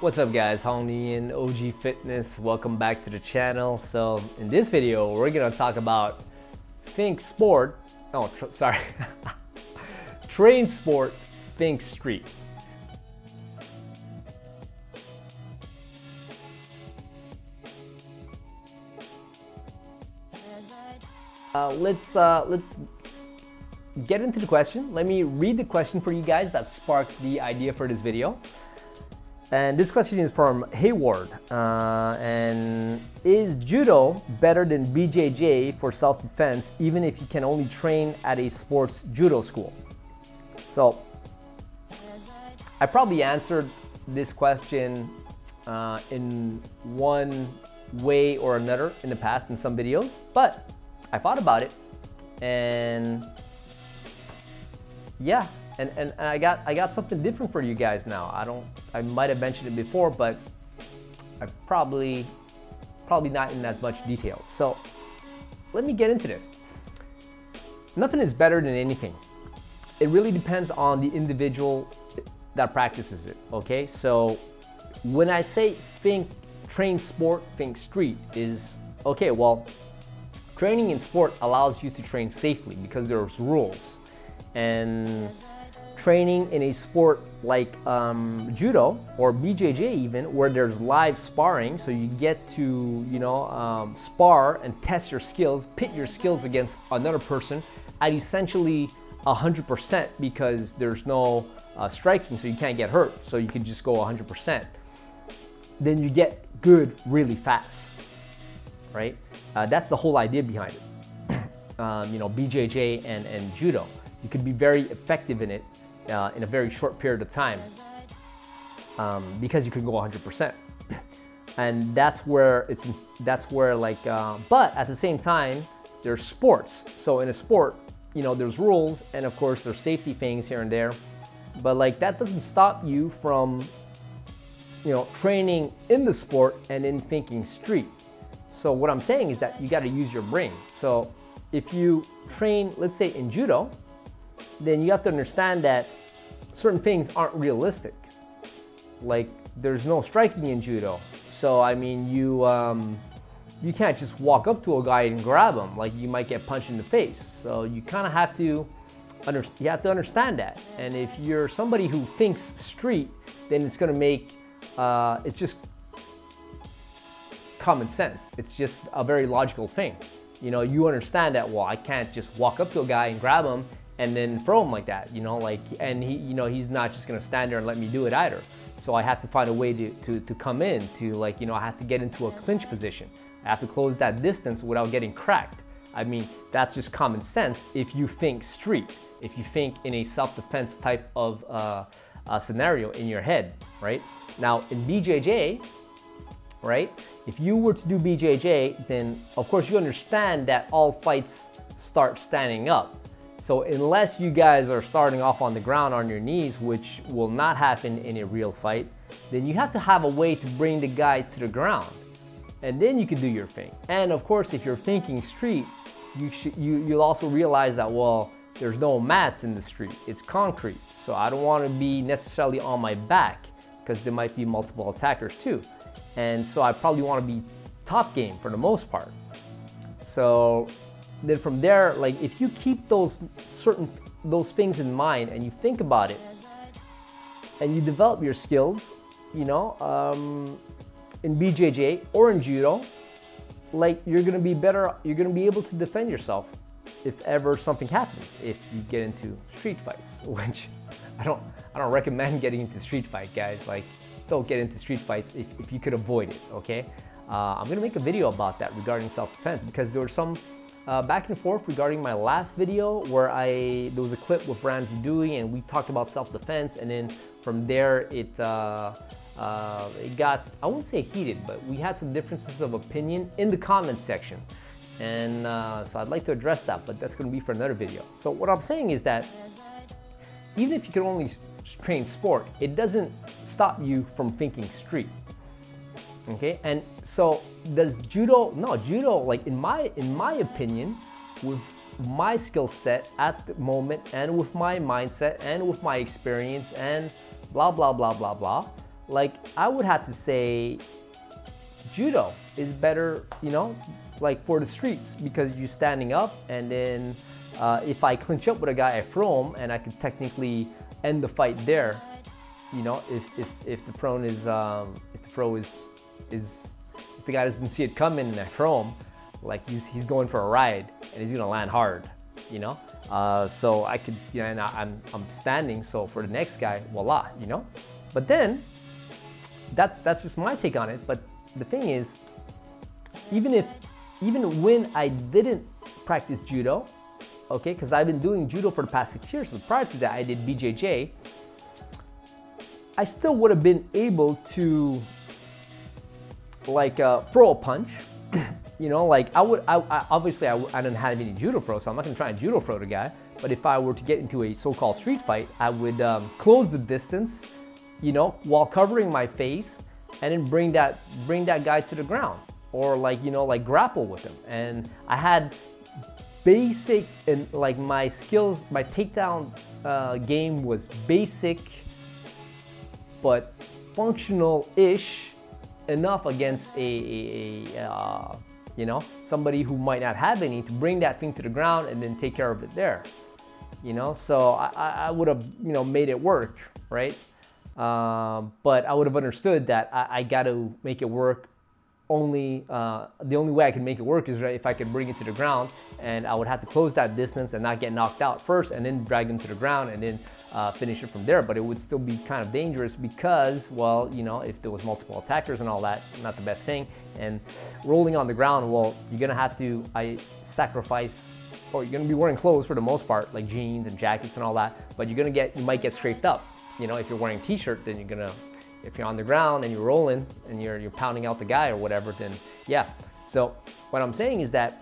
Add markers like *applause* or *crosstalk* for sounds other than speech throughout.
What's up guys, Hong Nguyen, OG Fitness. Welcome back to the channel. So in this video, we're gonna talk about Think Sport, oh, sorry, *laughs* Train Sport, Think Street. Uh, let's uh, let's get into the question. Let me read the question for you guys that sparked the idea for this video. And this question is from Hayward. Uh, and is judo better than BJJ for self-defense, even if you can only train at a sports judo school? So, I probably answered this question uh, in one way or another in the past in some videos, but I thought about it and yeah, and, and, I got I got something different for you guys now. I don't I might have mentioned it before, but I probably probably not in as much detail. So let me get into this. Nothing is better than anything. It really depends on the individual that practices it. Okay, so when I say think train sport, think street is okay. Well, training in sport allows you to train safely because there's rules and training in a sport like um, judo or BJJ even, where there's live sparring, so you get to you know um, spar and test your skills, pit your skills against another person at essentially 100% because there's no uh, striking, so you can't get hurt, so you can just go 100%. Then you get good really fast, right? Uh, that's the whole idea behind it. *clears throat* um, you know, BJJ and, and judo you could be very effective in it uh, in a very short period of time um, because you can go 100%. *laughs* and that's where it's that's where like uh, but at the same time there's sports. So in a sport you know there's rules and of course there's safety things here and there. But like that doesn't stop you from you know training in the sport and in thinking street. So what i'm saying is that you got to use your brain. So if you train let's say in judo then you have to understand that certain things aren't realistic. Like there's no striking in judo. So I mean, you um, you can't just walk up to a guy and grab him. Like you might get punched in the face. So you kind of have to under, you have to understand that. And if you're somebody who thinks street, then it's gonna make uh, it's just common sense. It's just a very logical thing. You know, you understand that. Well, I can't just walk up to a guy and grab him and then throw him like that, you know, like, and he, you know, he's not just gonna stand there and let me do it either. So I have to find a way to, to, to come in to like, you know, I have to get into a clinch position. I have to close that distance without getting cracked. I mean, that's just common sense if you think street, if you think in a self-defense type of uh, uh, scenario in your head, right? Now in BJJ, right? If you were to do BJJ, then of course you understand that all fights start standing up. So unless you guys are starting off on the ground on your knees, which will not happen in a real fight, then you have to have a way to bring the guy to the ground. And then you can do your thing. And of course, if you're thinking street, you should, you, you'll also realize that, well, there's no mats in the street, it's concrete. So I don't wanna be necessarily on my back because there might be multiple attackers too. And so I probably wanna be top game for the most part. So then from there, like if you keep those certain those things in mind and you think about it and you develop your skills, you know, um, in BJJ or in judo, like you're gonna be better, you're gonna be able to defend yourself if ever something happens, if you get into street fights, *laughs* which I don't, I don't recommend getting into street fight, guys. Like, don't get into street fights if, if you could avoid it, okay? Uh, I'm gonna make a video about that regarding self-defense because there were some uh, back and forth regarding my last video where I there was a clip with Ramsey Dewey and we talked about self-defense and then from there it uh, uh, it got I won't say heated but we had some differences of opinion in the comments section and uh, so I'd like to address that but that's going to be for another video. So what I'm saying is that even if you can only train sport it doesn't stop you from thinking street okay and so does judo no judo like in my in my opinion with my skill set at the moment and with my mindset and with my experience and blah blah blah blah blah like I would have to say judo is better, you know, like for the streets because you're standing up and then uh, if I clinch up with a guy, I throw him and I could technically end the fight there. You know, if, if, if the throw is, um, if the throw is, is, if the guy doesn't see it coming and I throw him, like he's, he's going for a ride and he's gonna land hard, you know? Uh, so I could, you know, and I, I'm, I'm standing, so for the next guy, voila, you know? But then, that's, that's just my take on it, but the thing is, even if, even when I didn't practice judo, okay, because I've been doing judo for the past six years, but prior to that I did BJJ, I still would have been able to like uh, throw a punch, *clears throat* you know, like I would, I, I obviously I, I didn't have any judo throw, so I'm not gonna try and judo throw the guy, but if I were to get into a so-called street fight, I would um, close the distance, you know, while covering my face, and then bring that bring that guy to the ground or like you know like grapple with him. And i had basic and like my skills my takedown uh, game was basic but functional-ish enough against a, a, a uh, you know somebody who might not have any to bring that thing to the ground and then take care of it there you know? So i, I would have you know made it work right? Um, but I would have understood that I, I got to make it work only, uh, the only way I can make it work is right, if I could bring it to the ground and I would have to close that distance and not get knocked out first and then drag him to the ground and then uh, finish it from there. But it would still be kind of dangerous because, well, you know, if there was multiple attackers and all that, not the best thing. And rolling on the ground, well, you're gonna have to I sacrifice or you're gonna be wearing clothes for the most part, like jeans and jackets and all that, but you're gonna get, you might get scraped up you know, if you're wearing t-shirt, then you're gonna, if you're on the ground and you're rolling and you're, you're pounding out the guy or whatever, then yeah. So what I'm saying is that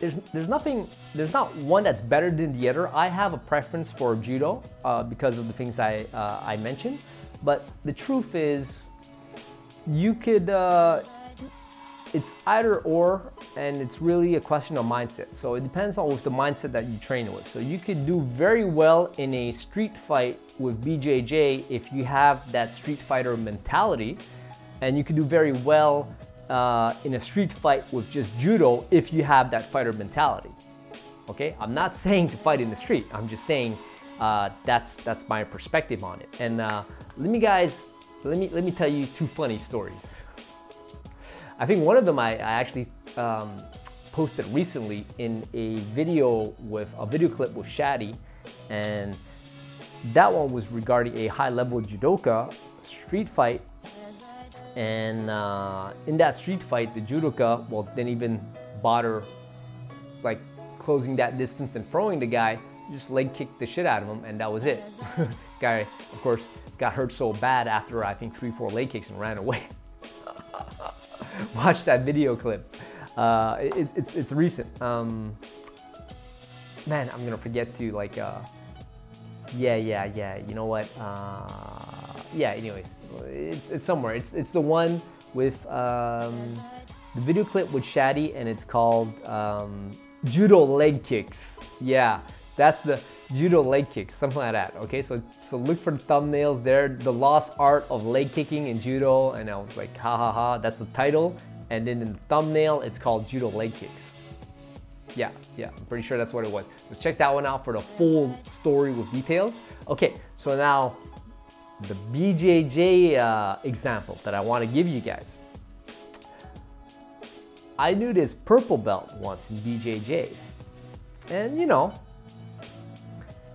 there's, there's nothing, there's not one that's better than the other. I have a preference for judo uh, because of the things I, uh, I mentioned. But the truth is, you could, uh, it's either or, and it's really a question of mindset. So it depends on with the mindset that you train with. So you could do very well in a street fight with BJJ if you have that street fighter mentality, and you could do very well uh, in a street fight with just judo if you have that fighter mentality. Okay, I'm not saying to fight in the street. I'm just saying uh, that's that's my perspective on it. And uh, let me guys, let me let me tell you two funny stories. I think one of them I, I actually um, posted recently in a video with a video clip with Chadi, and that one was regarding a high-level judoka street fight. And uh, in that street fight, the judoka well didn't even bother like closing that distance and throwing the guy. Just leg kicked the shit out of him, and that was it. *laughs* guy, of course, got hurt so bad after I think three, four leg kicks and ran away. *laughs* watch that video clip. Uh, it, it's, it's recent. Um, man, I'm gonna forget to like, uh, yeah, yeah, yeah, you know what? Uh, yeah, anyways, it's, it's somewhere. It's, it's the one with um, the video clip with Chadi and it's called um, Judo Leg Kicks. Yeah, that's the judo leg kicks, something like that. Okay, so so look for the thumbnails there, the lost art of leg kicking in judo, and I was like, ha ha ha, that's the title. And then in the thumbnail, it's called judo leg kicks. Yeah, yeah, I'm pretty sure that's what it was. So check that one out for the full story with details. Okay, so now the BJJ uh, example that I want to give you guys. I knew this purple belt once in BJJ. And you know,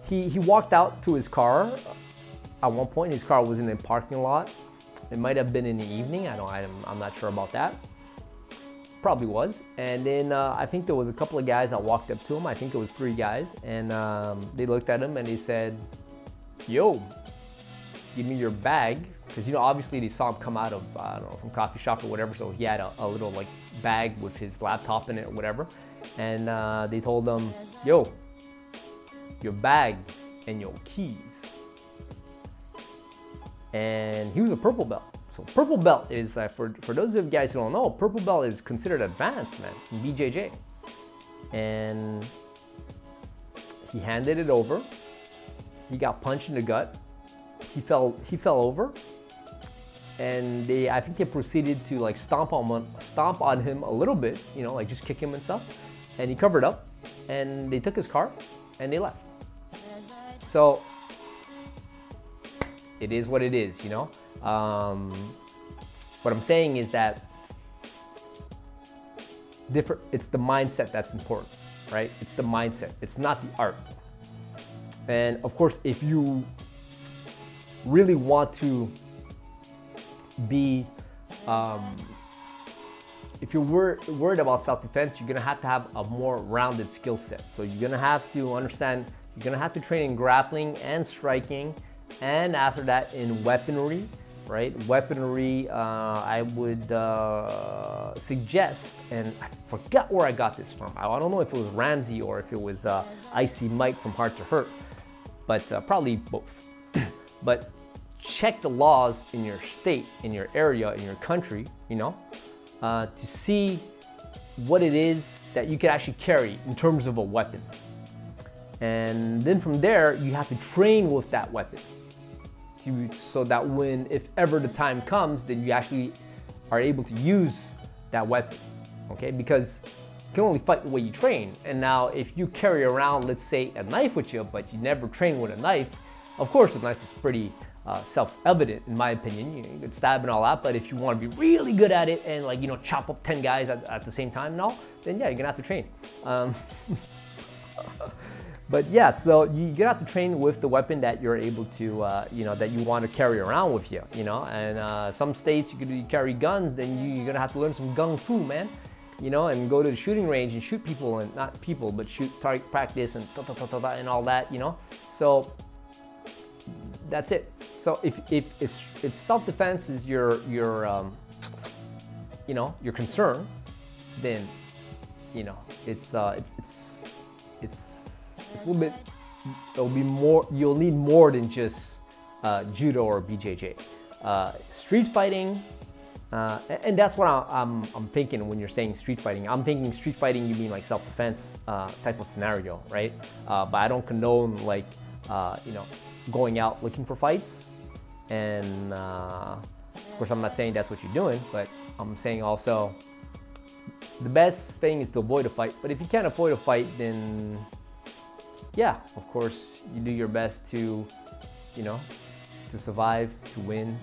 he, he walked out to his car. At one point, his car was in a parking lot. It might have been in the evening. I don't. I'm, I'm not sure about that. Probably was. And then uh, I think there was a couple of guys that walked up to him. I think it was three guys, and um, they looked at him and they said, "Yo, give me your bag." Because you know, obviously they saw him come out of I don't know some coffee shop or whatever, so he had a, a little like bag with his laptop in it or whatever. And uh, they told him, "Yo, your bag, and your keys. And he was a purple belt. So purple belt is, uh, for, for those of you guys who don't know, purple belt is considered advanced, man, in BJJ. And he handed it over. He got punched in the gut. He fell he fell over, and they I think they proceeded to like stomp on stomp on him a little bit, you know, like just kick him and stuff, and he covered up, and they took his car, and they left. So it is what it is, you know. Um, what I'm saying is that different. It's the mindset that's important, right? It's the mindset. It's not the art. And of course, if you really want to be, um, if you're wor worried about self-defense, you're gonna have to have a more rounded skill set. So you're gonna have to understand, you're gonna have to train in grappling and striking, and after that in weaponry, right? Weaponry, uh, I would uh, suggest, and I forgot where I got this from. I don't know if it was Ramsey or if it was uh, Icy Mike from Hard2Hurt, but uh, probably both. But check the laws in your state, in your area, in your country, you know, uh, to see what it is that you can actually carry in terms of a weapon. And then from there, you have to train with that weapon so that when, if ever the time comes, then you actually are able to use that weapon, okay? Because you can only fight the way you train. And now if you carry around, let's say, a knife with you, but you never train with a knife, of course, a knife is pretty uh, self-evident in my opinion. You, know, you stab and all that, but if you want to be really good at it and like, you know, chop up 10 guys at, at the same time and all, then yeah, you're gonna have to train. Um, *laughs* But yeah, so you get have to train with the weapon that you're able to, uh, you know, that you want to carry around with you, you know. And uh, some states you could carry guns, then you, are gonna have to learn some gung fu, man. You know, and go to the shooting range and shoot people and not people, but shoot target practice and ta ta ta ta and all that, you know. So that's it. So if if if, if self-defense is your your um, you know your concern, then you know it's uh, it's it's it's it's a little bit, it'll be more, you'll need more than just uh, judo or BJJ. Uh, street fighting, uh, and that's what I, am thinking when you're saying street fighting. I'm thinking street fighting, you mean like self-defense uh, type of scenario, right? Uh, but I don't condone like, uh, you know, going out looking for fights. And of course, I'm not saying that's what you're doing, but I'm saying also the best thing is to avoid a fight. But if you can't avoid a fight, then yeah, of course, you do your best to, you know, to survive, to win,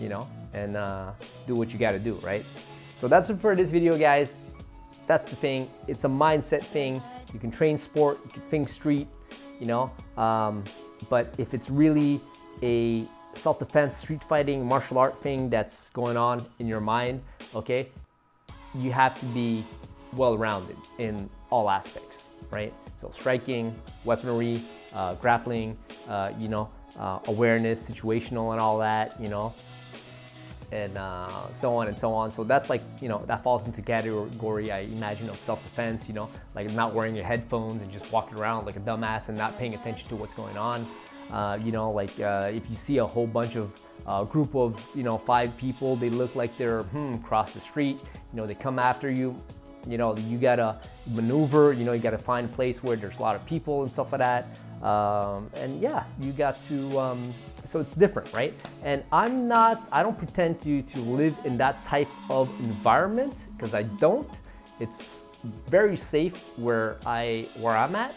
you know, and uh, do what you got to do, right? So that's it for this video, guys. That's the thing. It's a mindset thing. You can train sport, you can think street, you know, um, but if it's really a self-defense, street fighting, martial art thing that's going on in your mind, okay, you have to be well-rounded in all aspects, right? So striking, weaponry, uh, grappling, uh, you know, uh, awareness, situational and all that, you know, and uh, so on and so on. So that's like, you know, that falls into category, I imagine, of self-defense, you know, like not wearing your headphones and just walking around like a dumbass and not paying attention to what's going on. Uh, you know, like uh, if you see a whole bunch of uh, group of, you know, five people, they look like they're, hmm, cross the street, you know, they come after you, you know, you gotta maneuver, you know, you gotta find a place where there's a lot of people and stuff like that. Um, and yeah, you got to, um, so it's different, right? And I'm not, I don't pretend to, to live in that type of environment because I don't. It's very safe where, I, where I'm at.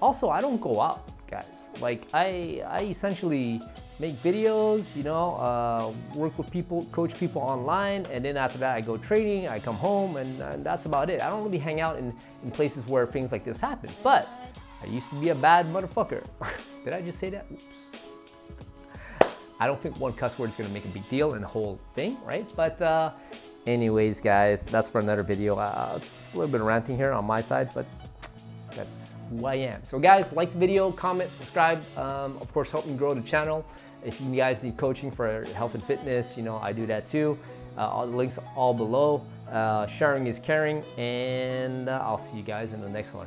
Also, I don't go out, guys. Like I, I essentially make videos, you know, uh, work with people, coach people online, and then after that I go training, I come home, and, and that's about it. I don't really hang out in, in places where things like this happen, but I used to be a bad motherfucker. *laughs* Did I just say that? Oops. I don't think one cuss word is gonna make a big deal in the whole thing, right? But uh, anyways, guys, that's for another video. Uh, it's a little bit ranting here on my side, but that's who I am. So guys, like the video, comment, subscribe. Um, of course, help me grow the channel. If you guys need coaching for health and fitness, you know, I do that too. Uh, all the links all below. Uh, sharing is caring, and uh, I'll see you guys in the next one.